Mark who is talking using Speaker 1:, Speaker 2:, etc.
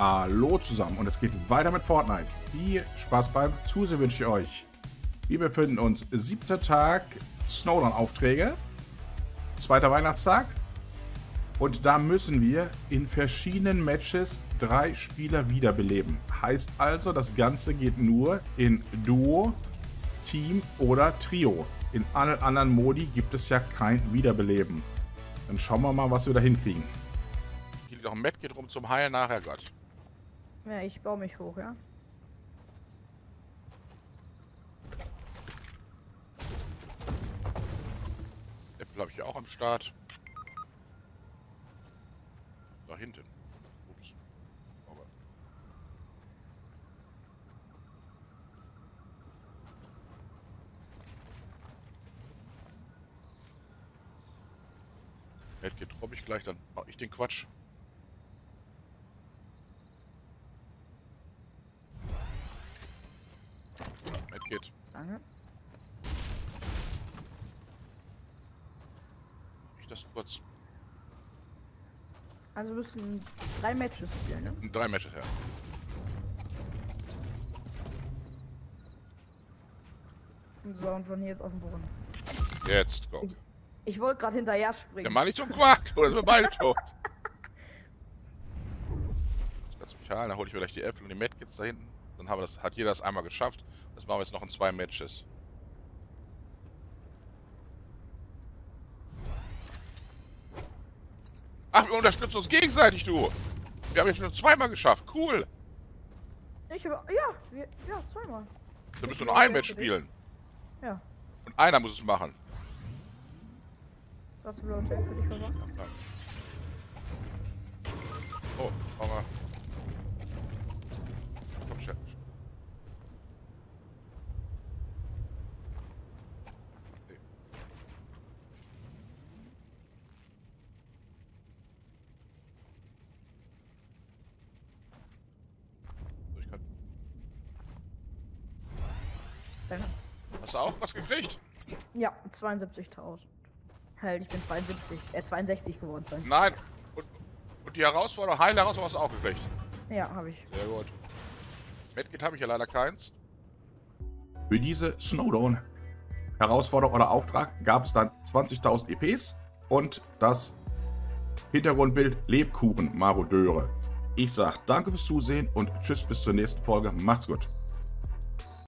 Speaker 1: Hallo zusammen und es geht weiter mit Fortnite. Viel Spaß beim Zusehen wünsche ich euch. Wir befinden uns siebter Tag Snowdown-Aufträge, zweiter Weihnachtstag und da müssen wir in verschiedenen Matches drei Spieler wiederbeleben. Heißt also, das Ganze geht nur in Duo, Team oder Trio. In allen anderen Modi gibt es ja kein Wiederbeleben. Dann schauen wir mal, was wir da hinkriegen.
Speaker 2: Hier liegt noch ein geht rum zum Heilen nachher, Gott.
Speaker 3: Ja, ich baue mich hoch, ja.
Speaker 2: Äpfel habe ich auch am Start. Da hinten. Ups. Aber Met geht ich gleich, dann mach ich den Quatsch. Geht.
Speaker 3: Danke.
Speaker 2: Ich das kurz.
Speaker 3: Also müssen drei Matches spielen, ne?
Speaker 2: Drei Matches her.
Speaker 3: So, und von hier jetzt auf den Boden.
Speaker 2: Jetzt, go.
Speaker 3: Ich wollte gerade hinterher springen.
Speaker 2: Der Mann nicht zum Quark, oder sind wir beide tot? Du mich heilen, dann hole ich vielleicht die Äpfel und die Medkits da hinten. Dann haben wir das, hat jeder das einmal geschafft. Das machen wir jetzt noch in zwei Matches. Ach, wir unterstützen uns gegenseitig, du! Wir haben jetzt schon zweimal geschafft, cool!
Speaker 3: Ich habe. Ja, wir, ja, zweimal.
Speaker 2: Dann müssen wir nur ein Match spielen.
Speaker 3: Ja.
Speaker 2: Und einer muss es machen.
Speaker 3: Was für dich verwandt?
Speaker 2: Oh, komm mal. Komm, Chat. Nee. So, ich kann-
Speaker 3: Danke.
Speaker 2: Hast du auch was gekriegt?
Speaker 3: Ja, 72.000. Halt, ich bin 72, äh 62 geworden. 62.
Speaker 2: Nein. Und, und die Herausforderung, Heil Herausforderung hast du auch gekriegt.
Speaker 3: Ja, habe ich.
Speaker 2: Sehr gut. Medkit habe ich ja leider keins.
Speaker 1: Für diese Snowdown Herausforderung oder Auftrag gab es dann 20.000 EPs und das Hintergrundbild Lebkuchen Marodeure. Ich sag danke fürs Zusehen und tschüss bis zur nächsten Folge. Macht's gut.